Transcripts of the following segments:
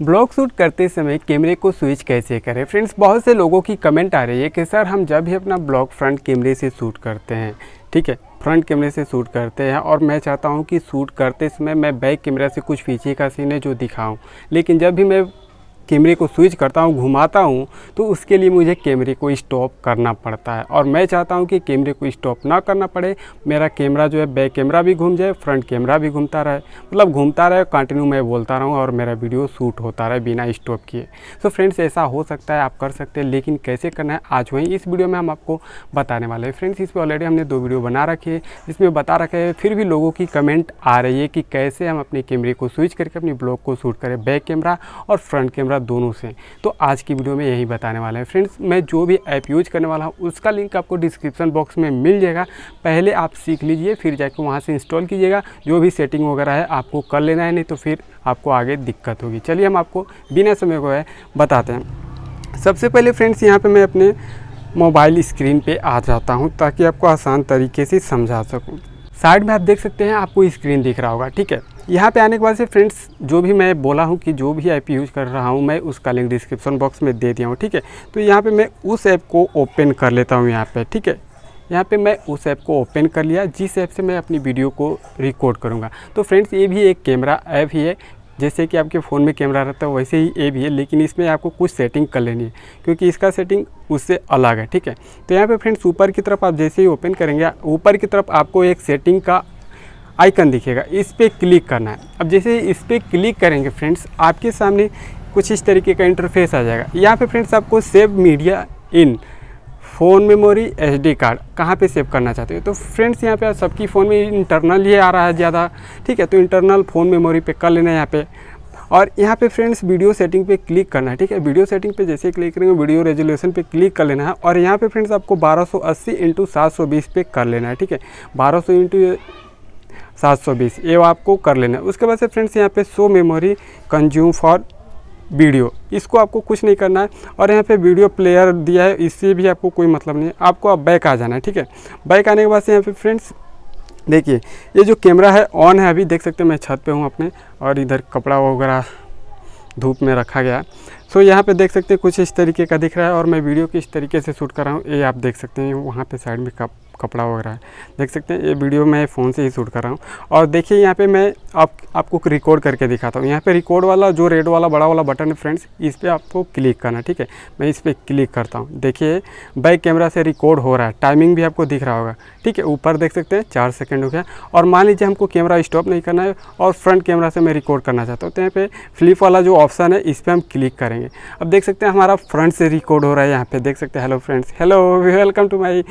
Blog shoot करते समय कैमरे को स्विच कैसे करें? फ्रेंड्स, बहुत से लोगों की कमेंट आ रही है कि सर, हम जब भी अपना ब्लॉग फ्रंट कैमरे से शूट करते हैं, ठीक है? फ्रंट कैमरे से शूट करते हैं और मैं चाहता हूँ कि शूट करते समय मैं बैक कैमरा से कुछ पीछे का सीन है जो दिखाऊँ। लेकिन जब भी मैं कैमरे को स्विच करता हूँ, घुमाता हूँ तो उसके लिए मुझे कैमरे को स्टॉप करना पड़ता है। और मैं चाहता हूँ कि कैमरे को स्टॉप ना करना पड़े, मेरा कैमरा जो है, बैक कैमरा भी घूम जाए, फ्रंट कैमरा भी घूमता रहे। मतलब घूमता रहे, कंटिन्यू मैं बोलता रहूँ और मेरा वीडियो शूट होता रहे बिना स्टॉप किए। तो फ्रेंड्स ऐसा हो सकता है, आप कर सकते हैं, लेकिन कैसे करना है, आज वहीं इस वीडियो में हम आपको बताने वाले हैं। फ्रेंड्स इस पर ऑलरेडी हमने दो वीडियो बना रखे हैं, जिसमें बता रखे हैं, फिर भी लोगों की कमेंट आ रही है कि कैसे हम अपने कैमरे को स्विच करके, अपनी ब्लॉग को शूट करें बैक कैमरा और फ्रंट कैमरा दोनों से। तो आज की वीडियो में यही बताने वाला है। फ्रेंड्स, मैं जो भी ऐप यूज़ करने वाला हूँ, उसका लिंक आपको डिस्क्रिप्शन बॉक्स में मिल जाएगा। पहले आप सीख लीजिए, फिर जाके वहाँ से इंस्टॉल कीजिएगा। जो भी सेटिंग वगैरह है, आपको कर लेना है, नहीं तो फिर आपको आगे दिक्कत होगी। चलिए हम आपको बिना समय को है, बताते हैं। सबसे पहले फ्रेंड्स, यहाँ पर मैं अपने मोबाइल स्क्रीन पे आ जाता हूँ, ताकि आपको आसान तरीके से समझा सकूँ। साइड में आप देख सकते हैं, आपको स्क्रीन दिख रहा होगा, ठीक है? यहाँ पे आने के बाद से फ्रेंड्स जो भी मैं बोला हूँ कि जो भी ऐप यूज़ कर रहा हूँ, मैं उसका लिंक डिस्क्रिप्शन बॉक्स में दे दिया हूँ, ठीक है? तो यहाँ पे मैं उस ऐप को ओपन कर लेता हूँ यहाँ पे, ठीक है? यहाँ पे मैं उस ऐप को ओपन कर लिया, जिस ऐप से मैं अपनी वीडियो को रिकॉर्ड करूँगा। तो फ्रेंड्स ये भी एक कैमरा ऐप ही है। जैसे कि आपके फ़ोन में कैमरा रहता है, वैसे ही ये भी है, लेकिन इसमें आपको कुछ सेटिंग कर लेनी है, क्योंकि इसका सेटिंग उससे अलग है, ठीक है? तो यहाँ पे फ्रेंड्स ऊपर की तरफ़ आप जैसे ही ओपन करेंगे, ऊपर की तरफ़ आपको एक सेटिंग का आइकन दिखेगा, इस पर क्लिक करना है। अब जैसे इस पर क्लिक करेंगे फ्रेंड्स, आपके सामने कुछ इस तरीके का इंटरफेस आ जाएगा। यहाँ पे फ्रेंड्स आपको save media in, phone memory H D card, कहाँ पे सेव करना चाहते हो? तो फ्रेंड्स, यहाँ पे सबकी फ़ोन में इंटरनल ही आ रहा है ज़्यादा, ठीक है? तो इंटरनल फ़ोन मेमोरी पे कर लेना है यहाँ पे। और यहाँ पे फ्रेंड्स वीडियो सेटिंग पे क्लिक करना है, ठीक है? वीडियो सेटिंग पे जैसे क्लिक करेंगे, वीडियो रेजोल्यूशन पे क्लिक कर लेना है। और यहाँ पे फ्रेंड्स आपको 1280 सौ अस्सी इंटू पे कर लेना है, ठीक है? 1200 सौ इंटू सात सौ बीस। ये आपको कर लेना है। उसके बाद से फ्रेंड्स यहाँ पे show memory consume for video इसको आपको कुछ नहीं करना है। और यहाँ पे वीडियो प्लेयर दिया है, इससे भी आपको कोई मतलब नहीं है। आपको अब बैक आ जाना है, ठीक है? बैक आने के बाद से यहाँ पे फ्रेंड्स, देखिए, ये जो कैमरा है ऑन है अभी। देख सकते हैं मैं छत पे हूँ अपने, और इधर कपड़ा वगैरह धूप में रखा गया सो यहाँ पे देख सकते हैं कुछ इस तरीके का दिख रहा है, और मैं वीडियो किस तरीके से शूट कर रहा हूँ। ये आप देख सकते हैं वहाँ पे साइड में कप कपड़ा वगैरह है। देख सकते हैं, ये वीडियो मैं फ़ोन से ही शूट कर रहा हूँ। और देखिए, यहाँ पे मैं आप, आपको रिकॉर्ड करके दिखाता हूँ। यहाँ पे रिकॉर्ड वाला, जो रेड वाला, बड़ा वाला बटन है फ्रेंड्स इस पर आपको क्लिक करना ठीक है? मैं इस पर क्लिक करता हूँ। देखिए बैक कैमरा से रिकॉर्ड हो रहा है। टाइमिंग भी आपको दिख रहा होगा, ठीक है? ऊपर देख सकते हैं, चार सेकेंड हो गया। और मान लीजिए, हमको कैमरा स्टॉप नहीं करना है और फ्रंट कैमरा से मैं रिकॉर्ड करना चाहता हूँ तो यहाँ पे फ्लिप वाला जो ऑप्शन है, इस पर हम क्लिक करेंगे। अब देख सकते हैं, हमारा फ्रंट से रिकॉर्ड हो रहा है यहाँ पे। देख सकते हैं hello friends hello welcome to my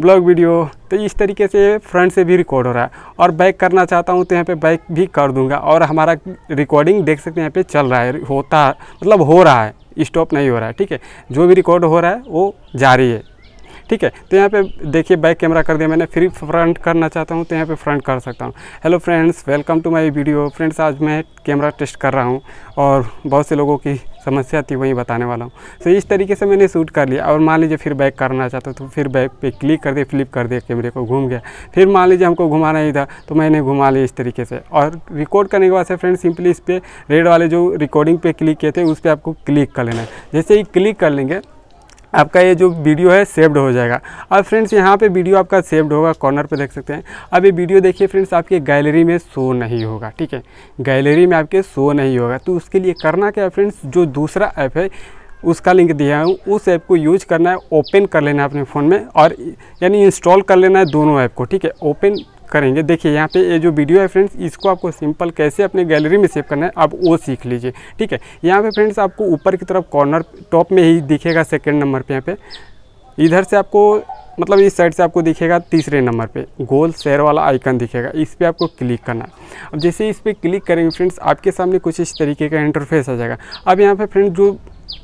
blog video तो इस तरीके से फ्रंट से भी रिकॉर्ड हो रहा है। और बैक करना चाहता हूँ तो यहाँ पे बैक भी कर दूँगा और हमारा रिकॉर्डिंग देख सकते हैं यहाँ पे चल रहा है, होता मतलब हो रहा है स्टॉप नहीं हो रहा है, ठीक है? जो भी रिकॉर्ड हो रहा है, वो जारी है। ठीक है? तो यहाँ पे देखिए बैक कैमरा कर दिया मैंने, फिर फ्रंट करना चाहता हूँ तो यहाँ पे फ्रंट कर सकता हूँ। Hello friends welcome to my video friends आज मैं कैमरा टेस्ट कर रहा हूँ और बहुत से लोगों की समस्या थी, वहीं बताने वाला हूँ। तो इस तरीके से मैंने शूट कर लिया और मान लीजिए फिर बैक करना चाहता हूँ तो फिर बैक पे क्लिक कर दिया फ्लिप कर दिया कैमरे को घूम गया। फिर मान लीजिए हमको घुमाना ही था तो मैंने घुमा लिया इस तरीके से। और रिकॉर्ड करने के बाद से फ्रेंड सिंपली इस पर रेड वाले जो रिकॉर्डिंग पे क्लिक किए थे, उस पर आपको क्लिक कर लेना है। जैसे ही क्लिक कर लेंगे आपका ये जो वीडियो है सेव्ड हो जाएगा। अब फ्रेंड्स, यहाँ पे वीडियो आपका सेव्ड होगा, कॉर्नर पे देख सकते हैं। अब ये वीडियो देखिए फ्रेंड्स, आपके गैलरी में शो नहीं होगा, ठीक है? गैलरी में आपके शो नहीं होगा। तो उसके लिए करना क्या है फ्रेंड्स, जो दूसरा ऐप है, उसका लिंक दिया हूँ। उस ऐप को यूज़ करना है, ओपन कर लेना है अपने फ़ोन में और यानी इंस्टॉल कर लेना है दोनों ऐप को, ठीक है? ओपन करेंगे। देखिए, यहाँ पे ये जो वीडियो है फ्रेंड्स इसको आपको सिंपल कैसे अपने गैलरी में सेव करना है, आप वो सीख लीजिए, ठीक है? यहाँ पे फ्रेंड्स आपको ऊपर की तरफ़ कॉर्नर टॉप में ही दिखेगा सेकेंड नंबर पे यहाँ पे। इधर से आपको मतलब इस साइड से आपको दिखेगा तीसरे नंबर पे। गोल शेयर वाला आइकन दिखेगा। इस पर आपको क्लिक करना है। अब जैसे इस पर क्लिक करेंगे फ्रेंड्स आपके सामने कुछ इस तरीके का इंटरफेस आ जाएगा। अब यहाँ पे फ्रेंड्स जो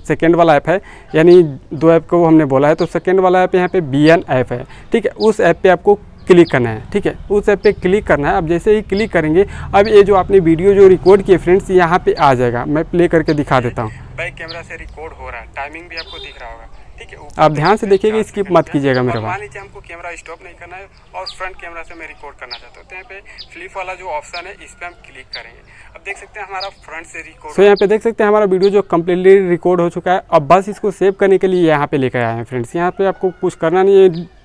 सेकेंड वाला ऐप है, यानी दो ऐप को हमने बोला है तो सेकेंड वाला ऐप यहाँ पे बी एन ऐप है, ठीक है? उस ऐप पे आपको क्लिक करना है ठीक है? उस ऐप पे क्लिक करना है। अब जैसे ही क्लिक करेंगे अब ये जो आपने वीडियो जो रिकॉर्ड किए फ्रेंड्स यहाँ पे आ जाएगा। मैं प्ले करके दिखा देता हूँ। बैक कैमरा से रिकॉर्ड हो रहा है। टाइमिंग भी आपको दिख रहा होगा ठीक है? आप ध्यान से देखिएगा स्किप मत कीजिएगा मेरे मान लीजिए हमको कैमरा स्टॉप नहीं करना है और फ्रंट कैमरा से मैं रिकॉर्ड करना चाहता हूँ। तो यहाँ पे फ्लिप वाला जो ऑप्शन है इस पर हम क्लिक करेंगे। अब देख सकते हैं हमारा फ्रंट से रिकॉर्ड सो यहाँ पे देख सकते हैं हमारा वीडियो जो कम्प्लीटली रिकॉर्ड हो चुका है। अब बस इसको सेव करने के लिए यहाँ पे लेकर आए हैं फ्रेंड्स यहाँ पे आपको कुछ करना नहीं है।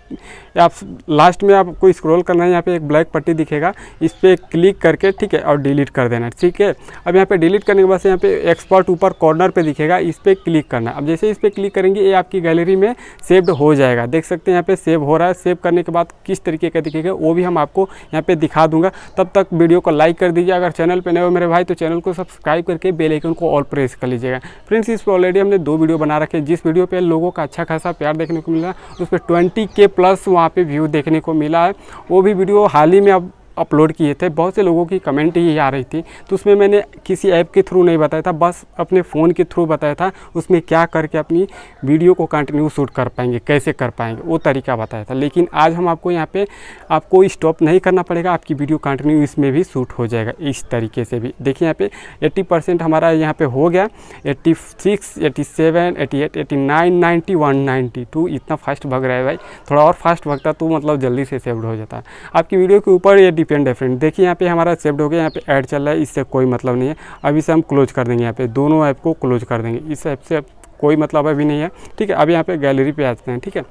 आप लास्ट में आपको स्क्रॉल करना है, यहाँ पे एक ब्लैक पट्टी दिखेगा, इस पर क्लिक करके, ठीक है, और डिलीट कर देना, ठीक है? अब यहाँ पे डिलीट करने के बाद यहाँ पे एक्सपर्ट ऊपर कॉर्नर पे दिखेगा, इस पर क्लिक करना। अब जैसे इस पर क्लिक करेंगे, ये आपकी गैलरी में सेव्ड हो जाएगा। देख सकते हैं यहाँ पे सेव हो रहा है। सेव करने के बाद किस तरीके का दिखेगा, वो भी हम आपको यहाँ पे दिखा दूँगा। तब तक वीडियो को लाइक कर दीजिए। अगर चैनल पर नए हो मेरे भाई तो चैनल को सब्सक्राइब करके बेलाइकन को ऑल प्रेस कर लीजिएगा। फ्रेंड्स इस पर ऑलरेडी हमने दो वीडियो बना रखे जिस वीडियो पर लोगों का अच्छा खासा प्यार देखने को मिला उस पर ट्वेंटी के प्लस वहाँ पे व्यू देखने को मिला है। वो भी वीडियो हाल ही में अब अपलोड किए थे, बहुत से लोगों की कमेंट ही आ रही थी। तो उसमें मैंने किसी ऐप के थ्रू नहीं बताया था, बस अपने फ़ोन के थ्रू बताया था, उसमें क्या करके अपनी वीडियो को कंटिन्यू शूट कर पाएँगे, कैसे कर पाएँगे, वो तरीका बताया था। लेकिन आज हम आपको यहाँ पे, आपको स्टॉप नहीं करना पड़ेगा, आपकी वीडियो कंटिन्यू इसमें भी शूट हो जाएगा, इस तरीके से भी। देखिए यहाँ पे एट्टी परसेंट हमारा यहाँ पे हो गया eighty six eighty seven eighty eight eighty nine ninety one ninety two इतना फास्ट भग रहा है भाई। थोड़ा और फास्ट भगता तो मतलब जल्दी से सेव्ड हो जाता। आपकी वीडियो के ऊपर ये डिपेंड है फ्रेंड। देखिए यहाँ पे हमारा सेव्ड हो गया यहाँ पे ऐड चल रहा है इससे कोई मतलब नहीं है। अभी से हम क्लोज कर देंगे यहाँ पे दोनों ऐप को क्लोज कर देंगे। इस ऐप से कोई मतलब अभी नहीं है ठीक है? अभी यहाँ पे गैलरी पे आते हैं ठीक है?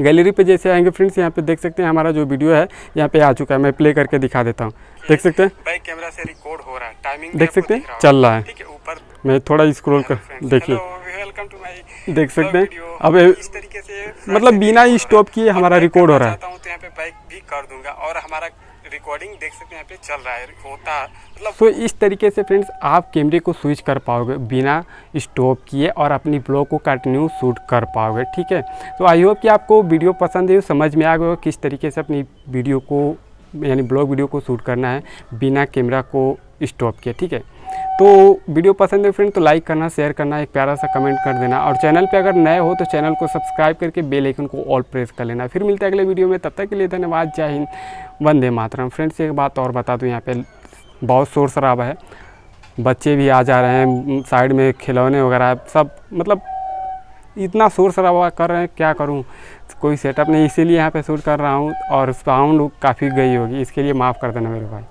गैलरी पे जैसे आएँगे फ्रेंड्स यहाँ पे देख सकते हैं हमारा जो वीडियो है यहाँ पे आ चुका है। मैं प्ले करके दिखा देता हूँ। देख सकते हैं? कैमरा से रिकॉर्ड हो रहा है। टाइमिंग देख सकते हैं? चल रहा है। ऊपर। मैं थोड़ा स्क्रॉल कर देखिए। देख सकते हैं? अब इस तरीके से मतलब बिना स्टॉप किए हमारा रिकॉर्ड हो रहा है। तो यहाँ पे बैक भी कर दूँगा और हमारा रिकॉर्डिंग देख सकते हैं, यहाँ पे चल रहा है, होता मतलब तो इस तरीके से फ्रेंड्स आप कैमरे को स्विच कर पाओगे बिना स्टॉप किए और अपनी ब्लॉग को कंटिन्यू शूट कर पाओगे, ठीक है? तो आई होप कि आपको वीडियो पसंद है, समझ में आ गए किस तरीके से अपनी वीडियो को, यानी ब्लॉग वीडियो को शूट करना है बिना कैमरा को स्टॉप किए, ठीक है? तो वीडियो पसंद है फ्रेंड तो लाइक करना शेयर करना, एक प्यारा सा कमेंट कर देना। और चैनल पे अगर नए हो तो चैनल को सब्सक्राइब करके बेल आइकन को ऑल प्रेस कर लेना। फिर मिलते हैं अगले वीडियो में, तब तक के लिए धन्यवाद। जय हिंद, वंदे मातरम। फ्रेंड्स, एक बात और बता दूँ, यहाँ पे बहुत शोर शराबा है। बच्चे भी आ जा रहे हैं साइड में खिलौने वगैरह, सब मतलब इतना शोर शराबा कर रहे हैं, क्या करूँ? कोई सेटअप नहीं, इसीलिए यहाँ पे शूट कर रहा हूँ। और साउंड काफ़ी गई होगी, इसके लिए माफ़ कर देना मेरे भाई।